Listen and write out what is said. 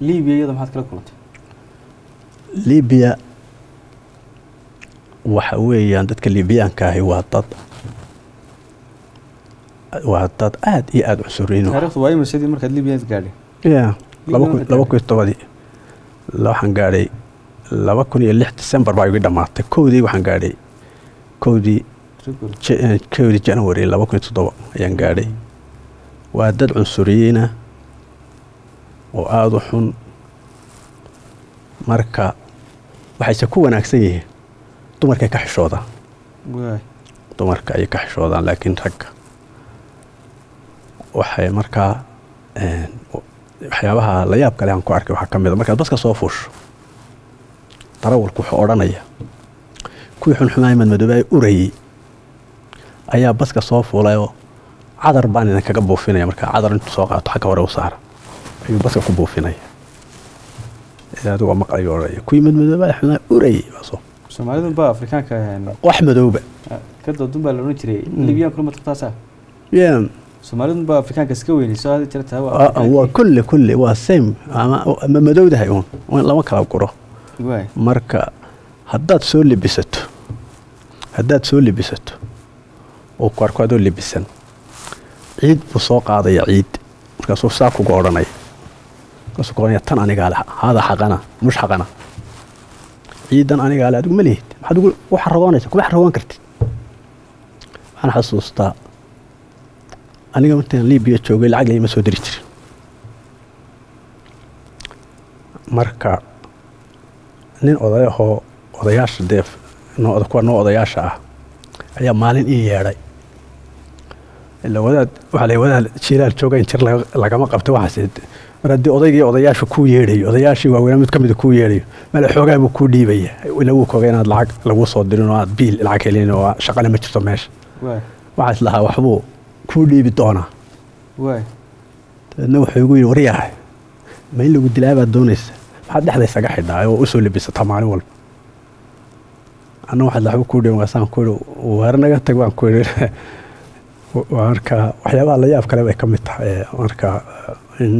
libiya iyada maxaad kala kulantay? Libiya waxa weeyaan dadka libiyaanka ahi waa dad waa dad aad iyo aada cusuriin laba kun- Libiya laba kun iyo tobadii waxaan gaadhay laba kun iyo lix december baa igu dhammaatay. Kowdii waxaan gaadhay. Kowdii. Ja- eh, kowdii january laba kun iyo toddoba ayaan gaadhay. Waa dad cunsuriyiina oo aada u xun. Marka waxayse ku wanaagsan yihiin dumarkay ka xishoodaan dumarka ayay ka xishoodaan laakiin ragga waxay markaa waxyaabaha la yaab kale aan ku arkay waxaa ka mid a markaad baska soo fuusho darawalku wuxuu odhanaya kuwii xunxumaay madmadoobe ay urayey ayaa baska soo fuulayoo cadar baan idin kaga buufinaya. Markaa cadar intuu soo qaato xagga hore u saara ayuu baska ku buufinaya adigoo maqlayo odhanaya kuwii madmadoobe ay xumaay urayey baa soo. Soomaalidu baa afrikaanka wax madooba ka doodun baa la odhan jiray. Mm. libiyaanku ma taqtaasaa Yeah. soomaalidu baa afrikaanka iska weynayso hada jira taa Ah, ah, waa kulli kulli waa same. Ama madowdahay uun. Lama kala guro. Marka haddaad soo libisato haddaad soo libisato oo ku arko adoo libisan ciid buu soo qaadaya ciid. Markaasuu saa kuga odhanaya tan anigaa leh hada xaqana mush xaqana ciidan anigaa adigu ma lihid maxaad ugu xaragoonaysa kuma xaragoon kartid waxaan xasuustaa aniga markaan libiya joogay lacag layma soo diri jirin marka nin oday ahoo odayaasha dee noo- kuwa noo odayaasha ah ayaa maalin ii yeedhay ila wadaad waxaa la wadaad jilaal jooga in jir laga- lagama qabto waxaas mar haddii odaygii odayaashu kuu yeedhayo odayaashii waaweynaa mid ka mida kuu yeedhayo male xoogaa buu kuu dhiibaya ila wuu koga inaad lacag lagu soo dirin oo aad biil lacag helin oo shaqana ma jirto meesha waay waxaa is lahaa waxbuu kuu dhiibi doonaa dabeedna wuxuu igu yidhi waryahay ma in lagu dilaa baad doonaysa maxaad dhexda isaga xidhaa oo u soo labisataa maalin walba anna waxaad laxba kuu dhiban waasaan ku yidhi waar naga tag baan ku yidhi marka waxyaabaha la yaab kale bay ka mid tahay marka in